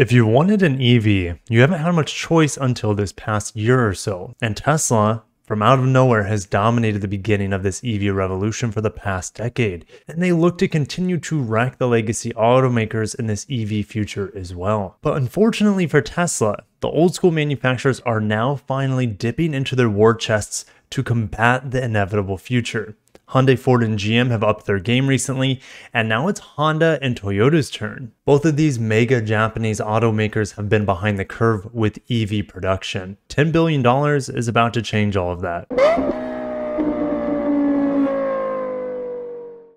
If you wanted an EV, you haven't had much choice until this past year or so, and Tesla, from out of nowhere, has dominated the beginning of this EV revolution for the past decade, and they look to continue to wreck the legacy automakers in this EV future as well. But unfortunately for Tesla, the old school manufacturers are now finally dipping into their war chests to combat the inevitable future. Hyundai, Ford, and GM have upped their game recently, and now it's Honda and Toyota's turn. Both of these mega Japanese automakers have been behind the curve with EV production. $10 billion is about to change all of that.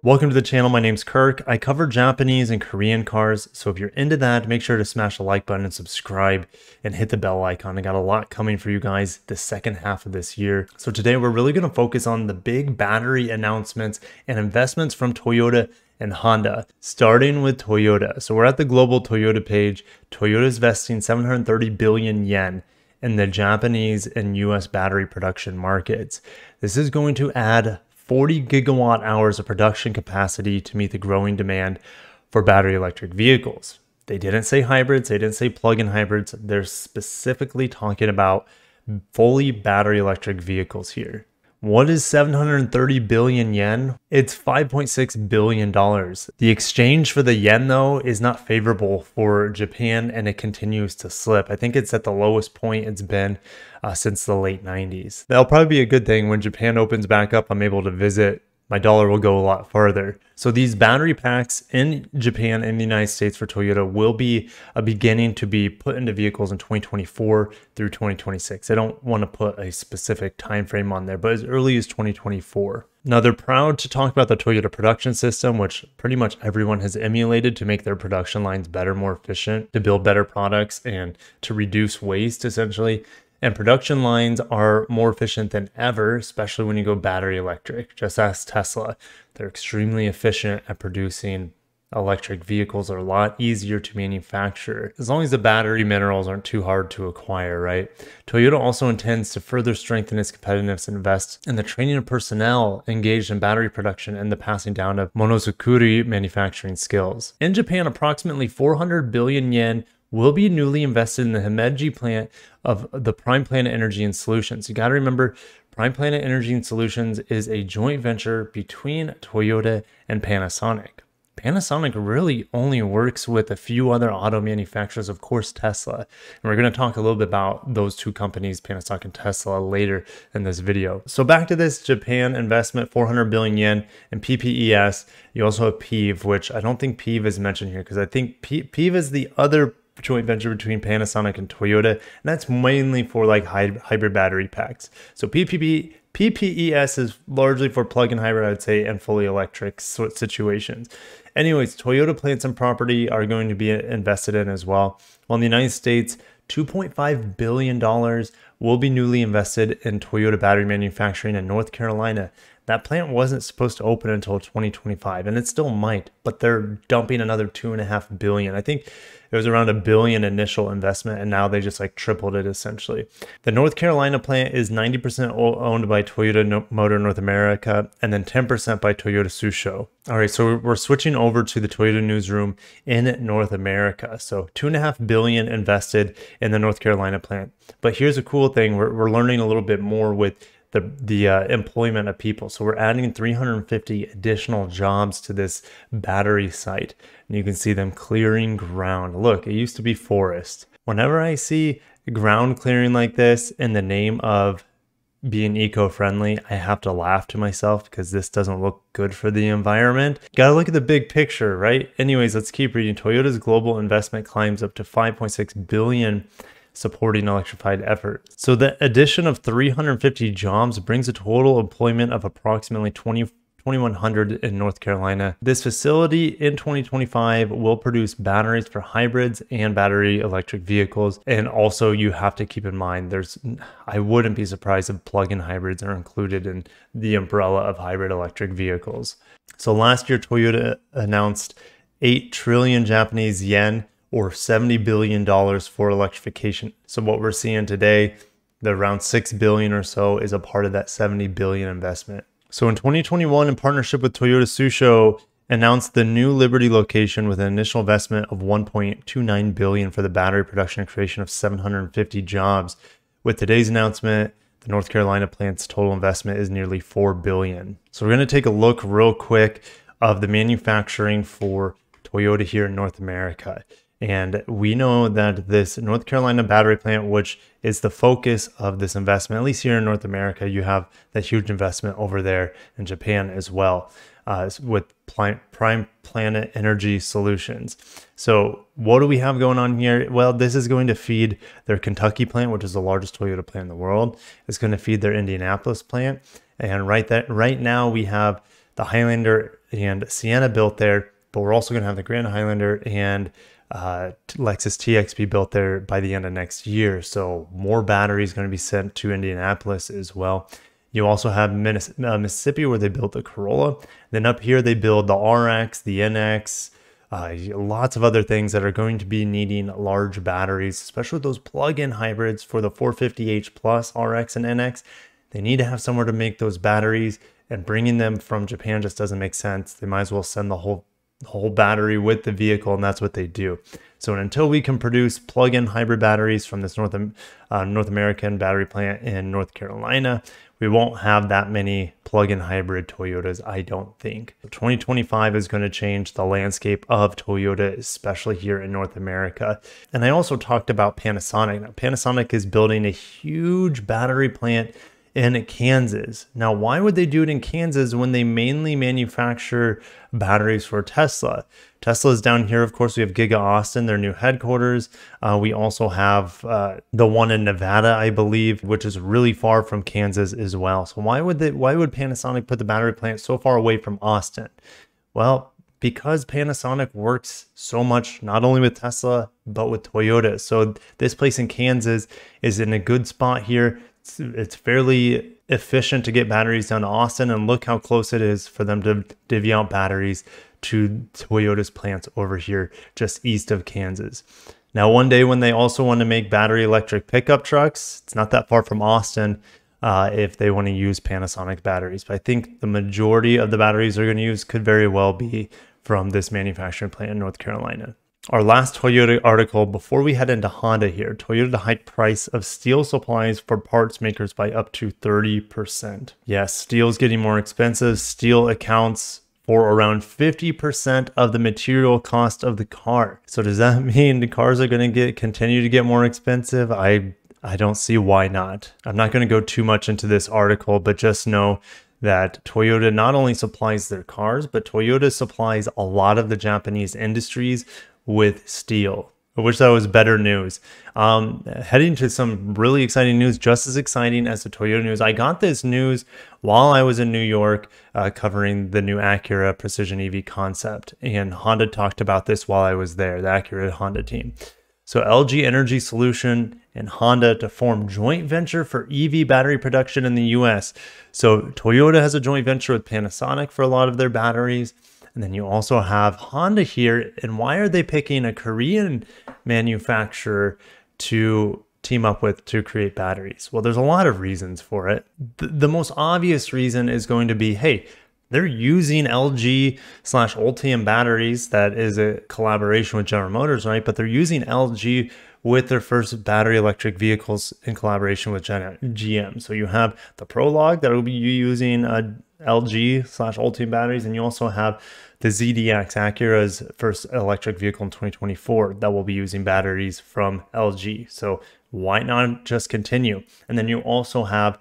Welcome to the channel. My name's Kirk. I cover Japanese and Korean cars, so if you're into that, make sure to smash the like button and subscribe and hit the bell icon. I got a lot coming for you guys the second half of this year. So today we're really going to focus on the big battery announcements and investments from Toyota and Honda, starting with Toyota. So we're at the global Toyota page. Toyota's vesting 730 billion yen in the Japanese and US battery production markets. This is going to add 40 gigawatt hours of production capacity to meet the growing demand for battery electric vehicles. They didn't say hybrids, they didn't say plug in hybrids. They're specifically talking about fully battery electric vehicles here. What is 730 billion yen? It's 5.6 billion dollars. The exchange for the yen though is not favorable for Japan and it continues to slip. I think it's at the lowest point it's been uh, since the late 90s. That'll probably be a good thing when Japan opens back up. I'm able to visit my dollar will go a lot farther. So these battery packs in Japan and the United States for Toyota will be a beginning to be put into vehicles in 2024 through 2026. I don't want to put a specific time frame on there, but as early as 2024. Now they're proud to talk about the Toyota production system, which pretty much everyone has emulated to make their production lines better, more efficient, to build better products and to reduce waste essentially and production lines are more efficient than ever, especially when you go battery electric. Just ask Tesla. They're extremely efficient at producing electric vehicles are a lot easier to manufacture as long as the battery minerals aren't too hard to acquire, right? Toyota also intends to further strengthen its competitiveness and invest in the training of personnel engaged in battery production and the passing down of monozukuri manufacturing skills. In Japan, approximately 400 billion yen will be newly invested in the Himeji plant of the Prime Planet Energy and Solutions. You got to remember, Prime Planet Energy and Solutions is a joint venture between Toyota and Panasonic. Panasonic really only works with a few other auto manufacturers, of course, Tesla. And we're going to talk a little bit about those two companies, Panasonic and Tesla, later in this video. So back to this Japan investment, 400 billion yen, and PPES. You also have PEVE, which I don't think PEVE is mentioned here because I think PEVE is the other joint venture between Panasonic and Toyota, and that's mainly for like hybrid battery packs. So PPP, PPES is largely for plug-in hybrid, I'd say, and fully electric situations. Anyways, Toyota plants and property are going to be uh, invested in as well. Well, in the United States, $2.5 billion will be newly invested in Toyota battery manufacturing in North Carolina. That plant wasn't supposed to open until 2025, and it still might, but they're dumping another two and a half billion. I think it was around a billion initial investment, and now they just like tripled it essentially. The North Carolina plant is 90% owned by Toyota Motor North America, and then 10% by Toyota Tsusho. All right, so we're switching over to the Toyota newsroom in North America. So two and a half billion invested in the North Carolina plant. But here's a cool thing: we're, we're learning a little bit more with the the uh, employment of people. So we're adding 350 additional jobs to this battery site, and you can see them clearing ground. Look, it used to be forest. Whenever I see ground clearing like this in the name of being eco-friendly, I have to laugh to myself because this doesn't look good for the environment. Got to look at the big picture, right? Anyways, let's keep reading. Toyota's global investment climbs up to 5.6 billion supporting electrified effort. So the addition of 350 jobs brings a total employment of approximately 20 2100 in North Carolina. This facility in 2025 will produce batteries for hybrids and battery electric vehicles. And also you have to keep in mind there's I wouldn't be surprised if plug-in hybrids are included in the umbrella of hybrid electric vehicles. So last year Toyota announced 8 trillion Japanese yen or $70 billion for electrification. So what we're seeing today, the around 6 billion or so is a part of that 70 billion investment. So in 2021, in partnership with Toyota Tsusho announced the new Liberty location with an initial investment of 1.29 billion for the battery production and creation of 750 jobs. With today's announcement, the North Carolina plant's total investment is nearly 4 billion. So we're going to take a look real quick of the manufacturing for Toyota here in North America. And we know that this North Carolina battery plant, which is the focus of this investment, at least here in North America, you have that huge investment over there in Japan as well uh, with Prime Planet Energy Solutions. So, what do we have going on here? Well, this is going to feed their Kentucky plant, which is the largest Toyota plant in the world. It's going to feed their Indianapolis plant, and right that right now we have the Highlander and Sienna built there, but we're also going to have the Grand Highlander and uh, Lexus TX be built there by the end of next year. So more batteries going to be sent to Indianapolis as well. You also have uh, Mississippi where they built the Corolla. Then up here they build the RX, the NX, uh, lots of other things that are going to be needing large batteries, especially those plug-in hybrids for the 450h plus RX and NX. They need to have somewhere to make those batteries, and bringing them from Japan just doesn't make sense. They might as well send the whole whole battery with the vehicle, and that's what they do. So until we can produce plug-in hybrid batteries from this North, uh, North American battery plant in North Carolina, we won't have that many plug-in hybrid Toyotas, I don't think. 2025 is going to change the landscape of Toyota, especially here in North America. And I also talked about Panasonic. Now, Panasonic is building a huge battery plant in Kansas. Now, why would they do it in Kansas when they mainly manufacture batteries for Tesla? Tesla is down here. Of course, we have Giga Austin, their new headquarters. Uh, we also have uh, the one in Nevada, I believe, which is really far from Kansas as well. So why would they? Why would Panasonic put the battery plant so far away from Austin? Well, because Panasonic works so much not only with Tesla but with Toyota. So this place in Kansas is in a good spot here it's, it's fairly efficient to get batteries down to Austin, and look how close it is for them to divvy out batteries to Toyota's plants over here just east of Kansas. Now, one day when they also want to make battery electric pickup trucks, it's not that far from Austin uh, if they want to use Panasonic batteries. But I think the majority of the batteries they're going to use could very well be from this manufacturing plant in North Carolina. Our last Toyota article before we head into Honda here Toyota to hike price of steel supplies for parts makers by up to 30%. Yes, steel is getting more expensive. Steel accounts for around 50% of the material cost of the car. So does that mean the cars are going to get continue to get more expensive? I I don't see why not. I'm not going to go too much into this article, but just know that Toyota not only supplies their cars, but Toyota supplies a lot of the Japanese industries with steel. I wish that was better news. Um, heading to some really exciting news, just as exciting as the Toyota news. I got this news while I was in New York uh, covering the new Acura Precision EV concept. And Honda talked about this while I was there, the Acura Honda team. So LG Energy Solution and Honda to form joint venture for EV battery production in the US. So Toyota has a joint venture with Panasonic for a lot of their batteries. And then you also have Honda here. And why are they picking a Korean manufacturer to team up with to create batteries? Well, there's a lot of reasons for it. The, the most obvious reason is going to be hey, they're using LG slash Ultium batteries. That is a collaboration with General Motors, right? But they're using LG with their first battery electric vehicles in collaboration with GM. So you have the Prologue that will be using uh, LG slash Ultium batteries, and you also have the ZDX Acura's first electric vehicle in 2024 that will be using batteries from LG. So why not just continue? And then you also have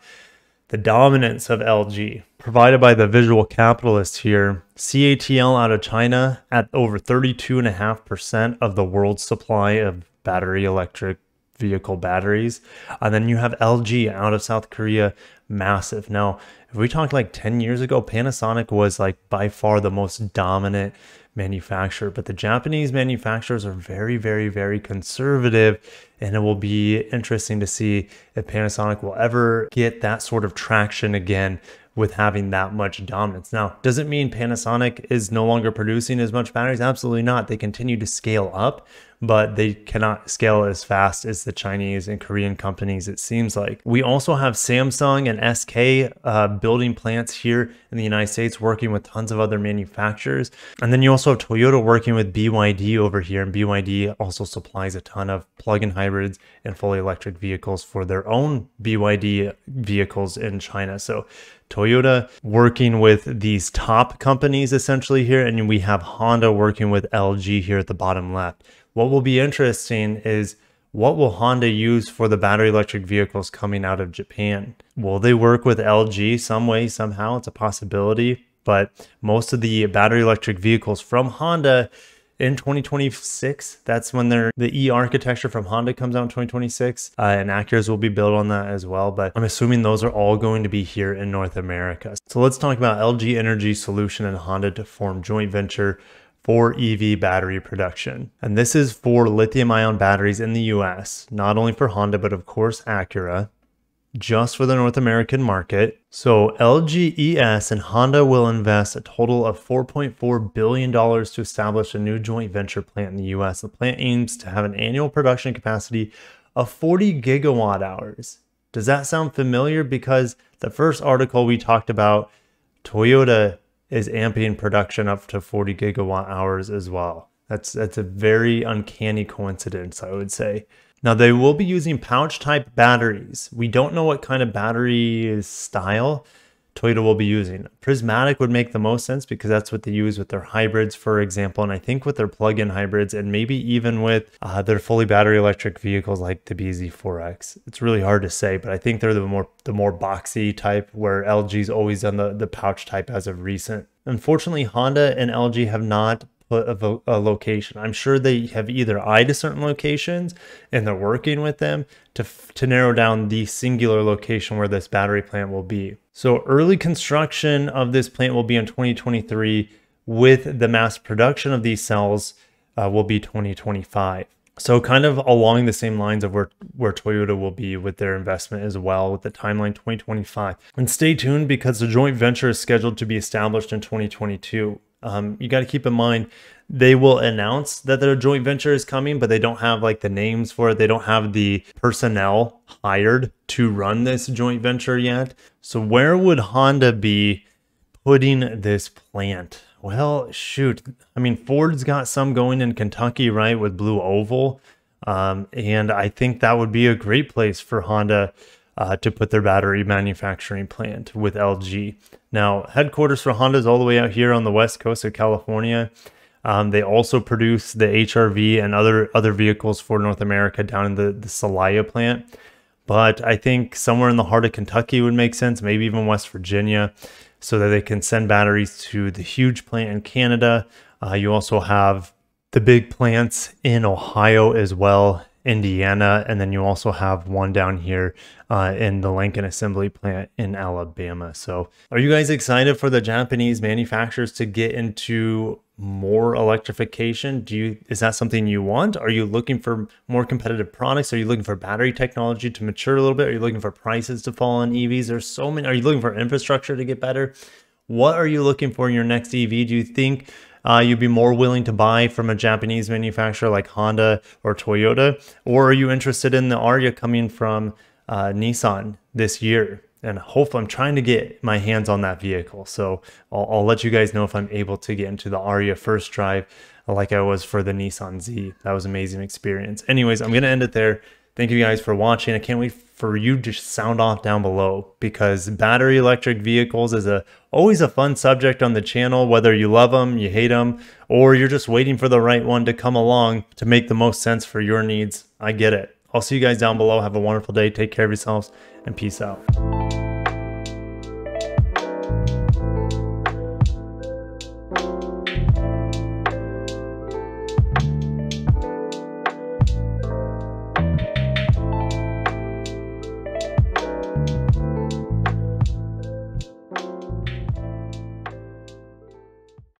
the dominance of LG provided by the visual capitalist here. CATL out of China at over 32.5% of the world's supply of battery electric vehicle batteries. And then you have LG out of South Korea, massive. Now, if we talk like 10 years ago, Panasonic was like by far the most dominant manufacturer, but the Japanese manufacturers are very, very, very conservative. And it will be interesting to see if Panasonic will ever get that sort of traction again with having that much dominance. Now, does it mean Panasonic is no longer producing as much batteries? Absolutely not. They continue to scale up, but they cannot scale as fast as the Chinese and Korean companies, it seems like. We also have Samsung and SK uh, building plants here in the United States, working with tons of other manufacturers. And then you also have Toyota working with BYD over here, and BYD also supplies a ton of plug in hybrids and fully electric vehicles for their own BYD vehicles in China. So Toyota working with these top companies essentially here, and we have Honda working with LG here at the bottom left. What will be interesting is what will Honda use for the battery electric vehicles coming out of Japan? Will they work with LG some way, somehow? It's a possibility. But most of the battery electric vehicles from Honda in 2026. That's when their the E architecture from Honda comes out in 2026, uh, and Acuras will be built on that as well. But I'm assuming those are all going to be here in North America. So let's talk about LG Energy Solution and Honda to form joint venture for EV battery production. And this is for lithium ion batteries in the US, not only for Honda, but of course Acura just for the North American market. So LGES and Honda will invest a total of $4.4 billion to establish a new joint venture plant in the US. The plant aims to have an annual production capacity of 40 gigawatt hours. Does that sound familiar? Because the first article we talked about, Toyota is amping production up to 40 gigawatt hours as well. That's that's a very uncanny coincidence, I would say. Now they will be using pouch type batteries. We don't know what kind of battery style Toyota will be using. Prismatic would make the most sense because that's what they use with their hybrids, for example, and I think with their plug-in hybrids and maybe even with uh, their fully battery electric vehicles like the BZ4X. It's really hard to say, but I think they're the more the more boxy type where LG's always done the, the pouch type as of recent. Unfortunately, Honda and LG have not a, a, location. I'm sure they have either eyed to certain locations and they're working with them to, to narrow down the singular location where this battery plant will be. So early construction of this plant will be in 2023 with the mass production of these cells uh, will be 2025. So kind of along the same lines of where, where Toyota will be with their investment as well with the timeline 2025. And stay tuned because the joint venture is scheduled to be established in 2022 um, you got to keep in mind they will announce that their joint venture is coming, but they don't have like the names for it. They don't have the personnel hired to run this joint venture yet. So where would Honda be putting this plant? Well, shoot. I mean, Ford's got some going in Kentucky, right, with Blue Oval. Um, and I think that would be a great place for Honda uh, to put their battery manufacturing plant with LG. Now, headquarters for Honda is all the way out here on the west coast of California. Um, they also produce the HRV and other other vehicles for North America down in the, the Celaya plant. But I think somewhere in the heart of Kentucky would make sense, maybe even West Virginia, so that they can send batteries to the huge plant in Canada. Uh, you also have the big plants in Ohio as well Indiana, and then you also have one down here uh, in the Lincoln Assembly Plant in Alabama. So, are you guys excited for the Japanese manufacturers to get into more electrification? Do you is that something you want? Are you looking for more competitive products? Are you looking for battery technology to mature a little bit? Are you looking for prices to fall on EVs? There's so many. Are you looking for infrastructure to get better? What are you looking for in your next EV? Do you think uh, you'd be more willing to buy from a Japanese manufacturer like Honda or Toyota? Or are you interested in the Ariya coming from uh, Nissan this year? And hopefully, I'm trying to get my hands on that vehicle. So I'll, I'll let you guys know if I'm able to get into the Ariya first drive like I was for the Nissan Z. That was amazing experience. Anyways, I'm going to end it there. Thank you guys for watching. I can't wait for you to sound off down below because battery electric vehicles is a always a fun subject on the channel whether you love them, you hate them, or you're just waiting for the right one to come along to make the most sense for your needs. I get it. I'll see you guys down below. Have a wonderful day. Take care of yourselves and peace out.